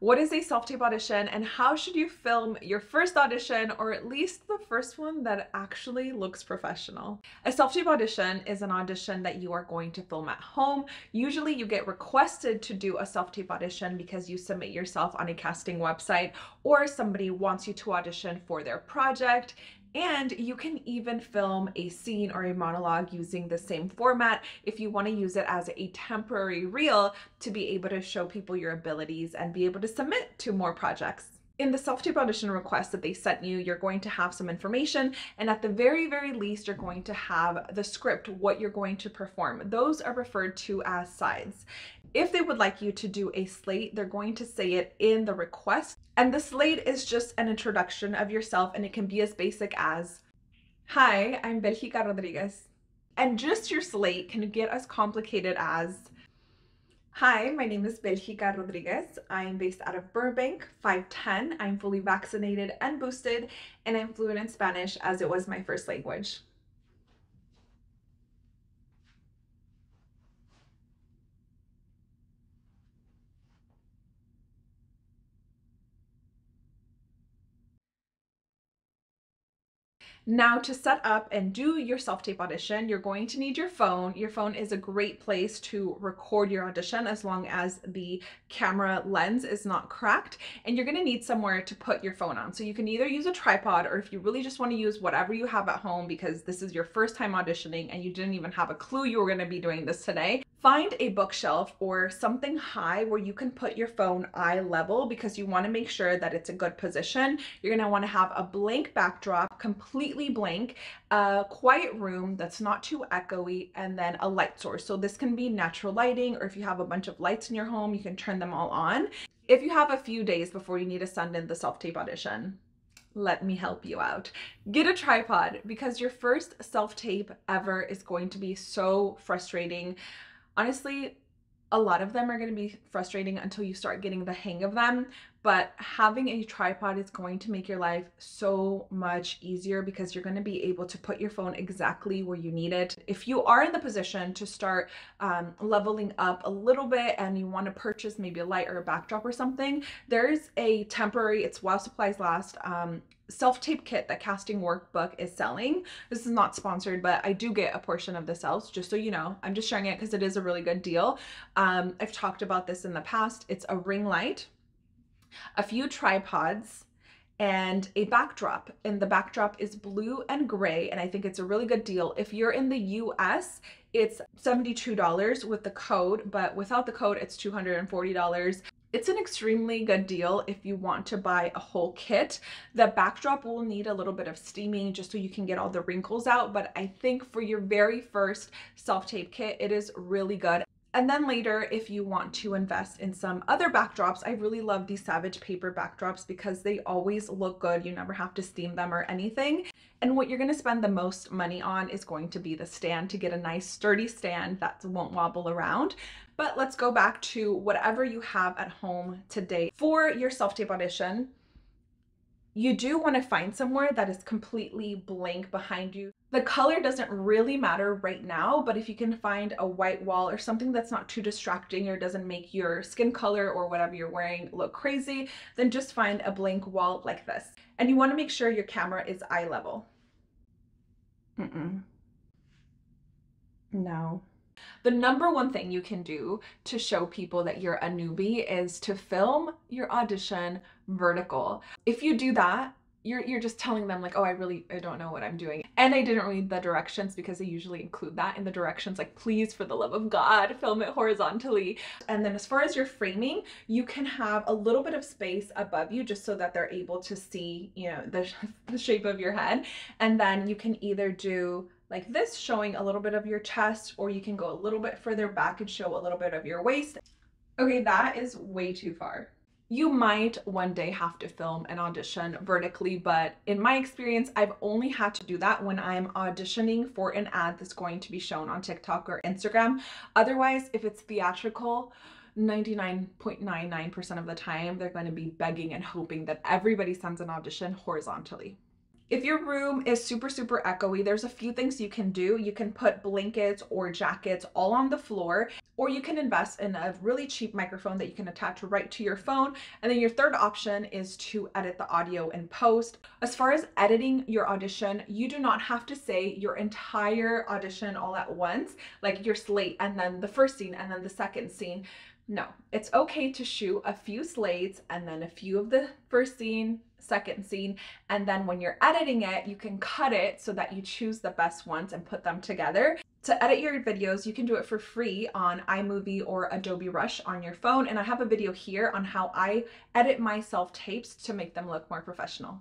What is a self-tape audition and how should you film your first audition or at least the first one that actually looks professional? A self-tape audition is an audition that you are going to film at home. Usually you get requested to do a self-tape audition because you submit yourself on a casting website or somebody wants you to audition for their project and you can even film a scene or a monologue using the same format if you want to use it as a temporary reel to be able to show people your abilities and be able to submit to more projects in the self-tape audition request that they sent you, you're going to have some information and at the very, very least, you're going to have the script, what you're going to perform. Those are referred to as sides. If they would like you to do a slate, they're going to say it in the request. And the slate is just an introduction of yourself and it can be as basic as, Hi, I'm Belgica Rodriguez. And just your slate can get as complicated as, Hi, my name is Belgica Rodriguez. I'm based out of Burbank, 5'10". I'm fully vaccinated and boosted, and I'm fluent in Spanish as it was my first language. Now to set up and do your self-tape audition, you're going to need your phone. Your phone is a great place to record your audition as long as the camera lens is not cracked. And you're gonna need somewhere to put your phone on. So you can either use a tripod or if you really just wanna use whatever you have at home because this is your first time auditioning and you didn't even have a clue you were gonna be doing this today, Find a bookshelf or something high where you can put your phone eye level because you want to make sure that it's a good position. You're going to want to have a blank backdrop, completely blank, a quiet room that's not too echoey, and then a light source. So this can be natural lighting or if you have a bunch of lights in your home, you can turn them all on. If you have a few days before you need to send in the self-tape audition, let me help you out. Get a tripod because your first self-tape ever is going to be so frustrating honestly, a lot of them are going to be frustrating until you start getting the hang of them. But having a tripod is going to make your life so much easier because you're going to be able to put your phone exactly where you need it. If you are in the position to start um, leveling up a little bit and you want to purchase maybe a light or a backdrop or something, there's a temporary, it's while supplies last, um, self-tape kit that Casting Workbook is selling. This is not sponsored, but I do get a portion of the sales, just so you know. I'm just sharing it because it is a really good deal. Um, I've talked about this in the past. It's a ring light, a few tripods, and a backdrop. And the backdrop is blue and gray, and I think it's a really good deal. If you're in the US, it's $72 with the code, but without the code, it's $240. It's an extremely good deal if you want to buy a whole kit. The backdrop will need a little bit of steaming just so you can get all the wrinkles out, but I think for your very first self-tape kit, it is really good. And then later, if you want to invest in some other backdrops, I really love these Savage Paper backdrops because they always look good. You never have to steam them or anything. And what you're gonna spend the most money on is going to be the stand to get a nice sturdy stand that won't wobble around. But let's go back to whatever you have at home today. For your self-tape audition, you do want to find somewhere that is completely blank behind you. The color doesn't really matter right now, but if you can find a white wall or something that's not too distracting or doesn't make your skin color or whatever you're wearing look crazy, then just find a blank wall like this. And you want to make sure your camera is eye level. Mm-mm. No. The number one thing you can do to show people that you're a newbie is to film your audition vertical. If you do that, you're, you're just telling them like, oh, I really, I don't know what I'm doing. And I didn't read the directions because they usually include that in the directions, like please, for the love of God, film it horizontally. And then as far as your framing, you can have a little bit of space above you just so that they're able to see, you know, the, the shape of your head. And then you can either do like this showing a little bit of your chest or you can go a little bit further back and show a little bit of your waist. Okay, that is way too far. You might one day have to film an audition vertically, but in my experience, I've only had to do that when I'm auditioning for an ad that's going to be shown on TikTok or Instagram. Otherwise, if it's theatrical, 99.99% of the time, they're going to be begging and hoping that everybody sends an audition horizontally. If your room is super, super echoey, there's a few things you can do. You can put blankets or jackets all on the floor, or you can invest in a really cheap microphone that you can attach right to your phone. And then your third option is to edit the audio in post. As far as editing your audition, you do not have to say your entire audition all at once, like your slate and then the first scene and then the second scene. No, it's okay to shoot a few slates and then a few of the first scene, second scene, and then when you're editing it, you can cut it so that you choose the best ones and put them together. To edit your videos, you can do it for free on iMovie or Adobe Rush on your phone, and I have a video here on how I edit my self tapes to make them look more professional.